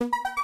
you.